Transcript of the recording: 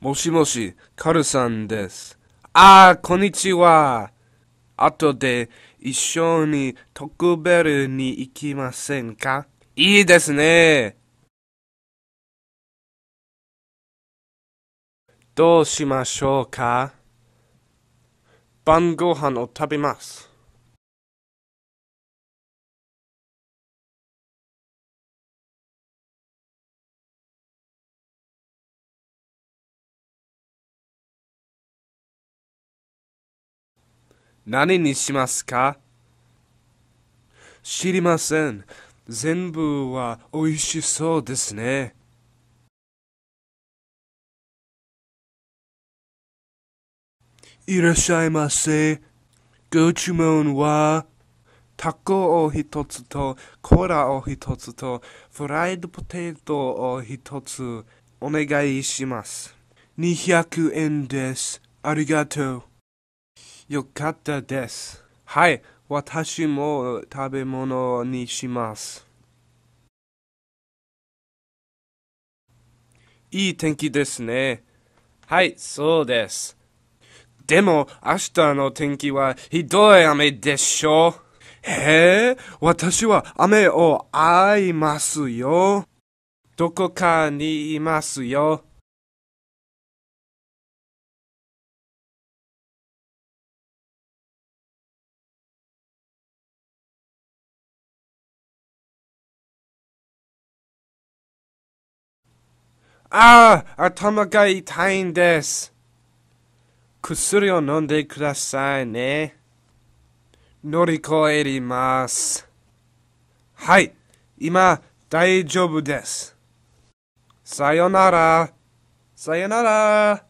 もしもし、カルさんです。ああ、こんにちは。後で一緒に特ベルに行きませんか？いいですね。どうしましょうか？晩ご飯を食べます。何にしますか？知りません。全部は美味しそうですね。いらっしゃいませ。ご注文は、タコを一つと、コーラを一つと、フライドポテトを一つ、お願いします。200円です。ありがとう。よかったです。はい、私も食べ物にします。いい天気ですね。はい、そうです。でも、明日の天気はひどい雨でしょう。へえ、私は雨を愛いますよ。どこかにいますよ。ああ、頭が痛いんです。薬を飲んでくださいね。乗り越えます。はい、今大丈夫です。さよなら。さよなら。